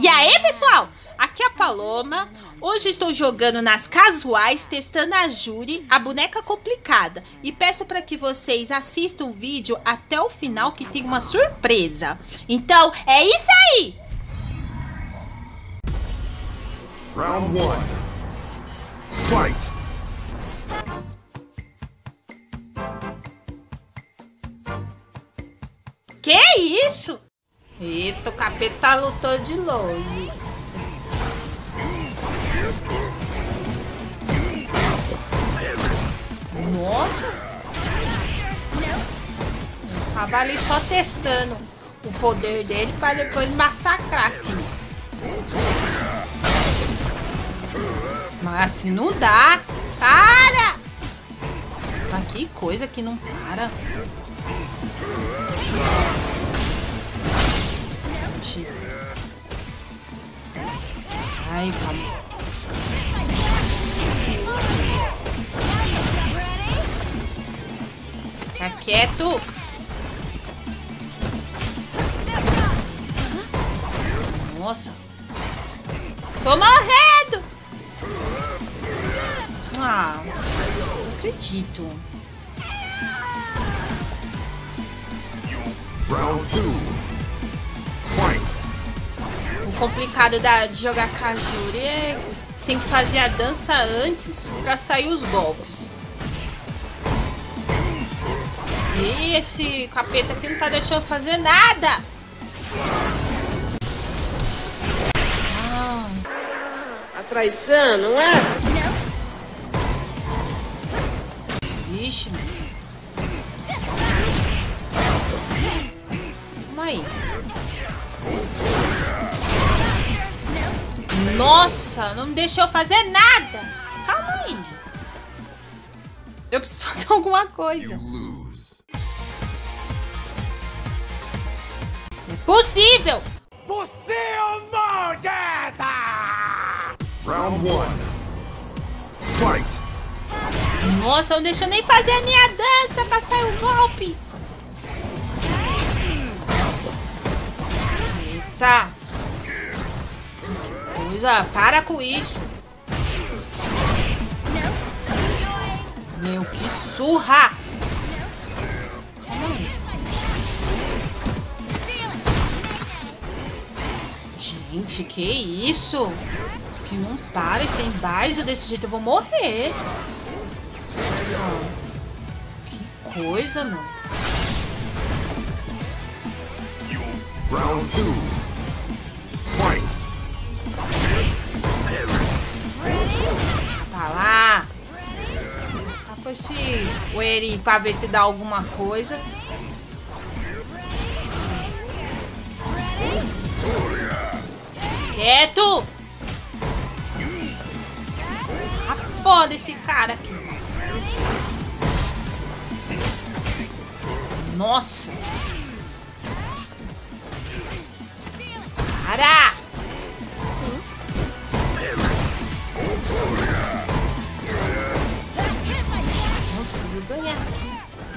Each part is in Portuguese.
E aí, pessoal? Aqui é a Paloma. Hoje estou jogando nas casuais, testando a Júri, a boneca complicada. E peço para que vocês assistam o vídeo até o final que tem uma surpresa. Então, é isso aí! Round one. Fight! Que isso? Eita, o capeta tá lutando de longe. Nossa! Tava ali só testando o poder dele para depois massacrar aqui. Mas assim não dá. Para! Mas que coisa que não para. Ai, vamos. Fica quieto. Nossa. Tô morrendo. Ah, não acredito. Round two. Complicado da, de jogar Kajuri é que tem que fazer a dança antes pra sair os golpes. E esse capeta aqui não tá deixando fazer nada. Ah, A traição, não é? vixe. Calma aí. Nossa, não me deixou fazer nada. Calma aí. Eu preciso fazer alguma coisa. Lose. Possível. Round one. Fight! Nossa, não deixa eu nem fazer a minha dança pra sair o golpe. Eita. Coisa, para com isso. Meu, que surra. Gente, que isso? Que não para sem base desse jeito, eu vou morrer. Que coisa, mano. Round two. Fight! Com esse Weri pra ver se dá alguma coisa. Quieto! Ah, foda esse cara aqui. Nossa! Para!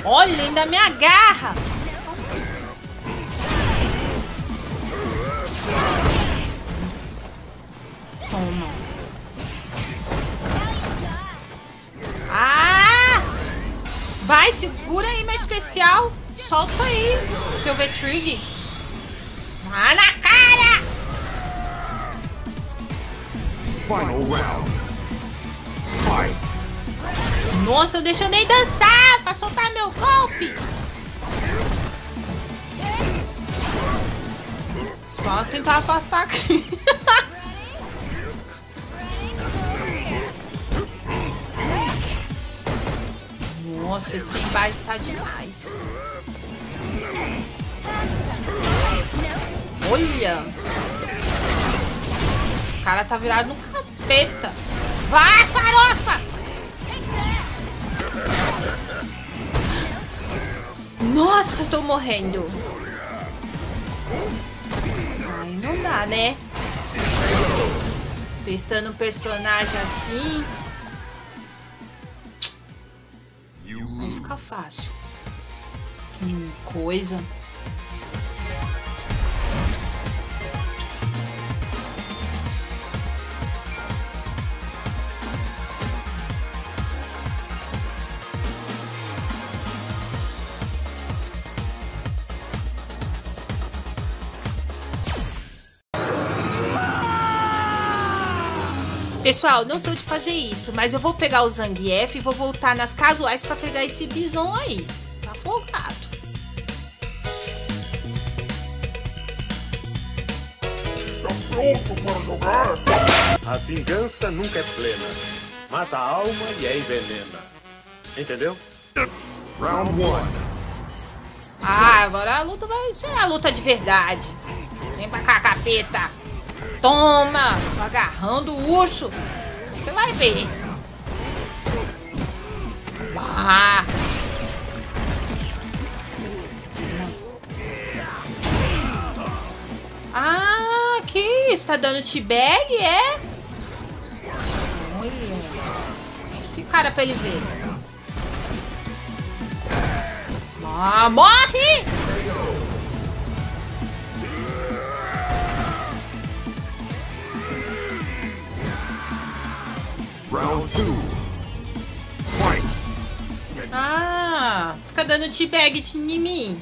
Olha, ainda me agarra! Toma. Ah! Vai, segura aí meu especial. Solta aí, seu Vetrig. Vai na cara! Final round. Fight! Nossa, eu deixo nem dançar pra soltar meu golpe. Só tentar afastar aqui. Nossa, esse embate tá demais. Olha! O cara tá virado no capeta. Vai, farofa! Nossa, eu tô morrendo. Ai, não dá, né? Testando um personagem assim, You aí lose. fica fácil. Hum, coisa. Pessoal, não sou de fazer isso, mas eu vou pegar o Zangief e vou voltar nas casuais pra pegar esse bison aí. Tá folgado. Está pronto para jogar? A vingança nunca é plena. Mata a alma e é envenena. Entendeu? Round one. Ah, agora a luta vai ser a luta de verdade. Vem pra cá, capeta. Toma! Agarrando o urso. Você vai ver. Ah! Ah, que isso? Tá dando T-bag, é? Olha. Esse cara pra ele ver. Ah, morre! Round two. Fight. Ah, fica dando T-bag em mim.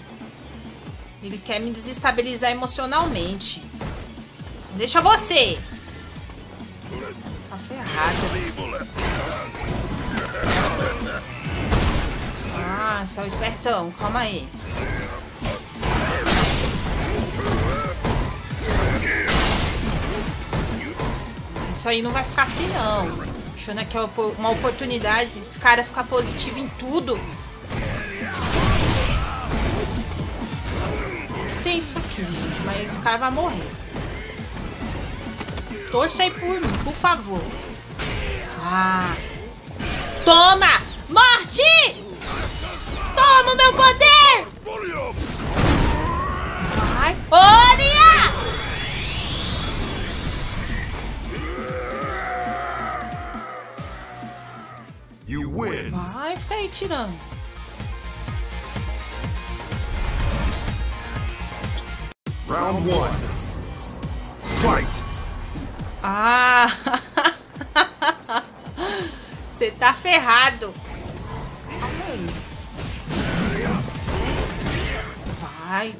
Ele quer me desestabilizar emocionalmente. Deixa você! Tá ferrado. Ah, seu espertão, calma aí. Isso aí não vai ficar assim não. Achando que é uma oportunidade desse cara ficar positivo em tudo. Tem isso aqui, gente, mas esse cara vai morrer. Torça aí por mim, por favor. Ah. Toma! Morte! Toma o meu poder! Vai. Olha! Vai, fica aí tirando. Round one. Fight. Ah! Você tá ferrado. Vai.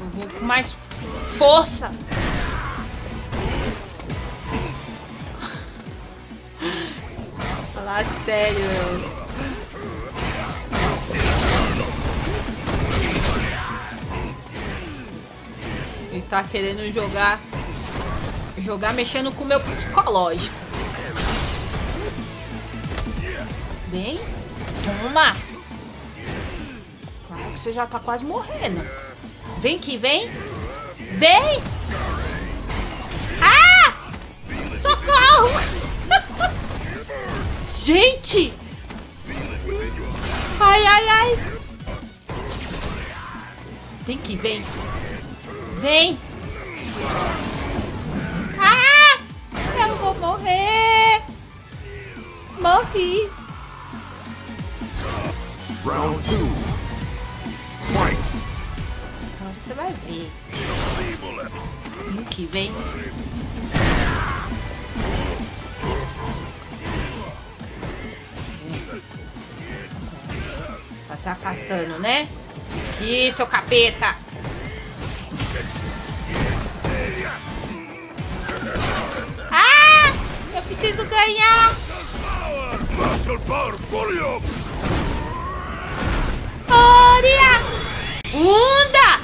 Eu vou com mais força. Falar sério. Ele tá querendo jogar. Jogar mexendo com o meu psicológico. Vem. Toma. Claro que você já tá quase morrendo. Vem que vem. Vem. Gente! Ai, ai, ai. Vem que vem. Vem. Ah! Eu vou morrer. Morri. Round two. Fight. Agora você vai ver. Vem que vem. Se afastando, né? Aqui, seu capeta. Ah! Eu preciso ganhar. Olha! Funda!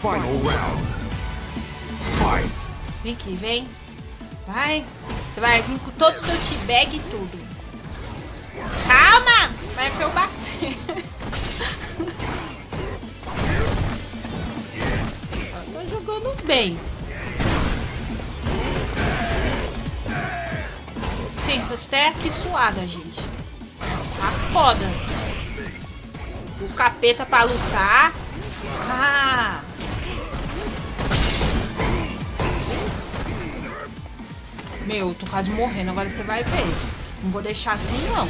Final round. Fight. Vem que vem. Vai. Você vai vir com todo o seu t-bag e tudo. Calma! Vai pra eu bater. Tô jogando bem. Pensa, até aqui suada, gente. Tá foda. O capeta pra lutar. Ah! Meu, eu tô quase morrendo, agora você vai ver. Não vou deixar assim, não.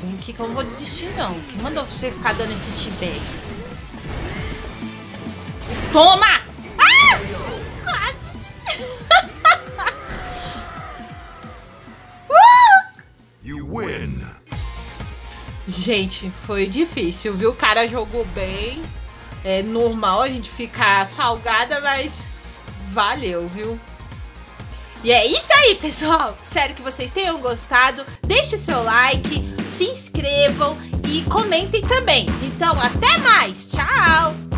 Vem aqui que eu não vou desistir, não. Quem mandou você ficar dando esse t-bag? Toma! Ah! Quase! Uh! You win. Gente, foi difícil, viu? O cara jogou bem. é normal a gente ficar salgada, mas valeu, viu? E é isso aí, pessoal. Espero que vocês tenham gostado. Deixe o seu like, se inscrevam e comentem também. Então, até mais. Tchau!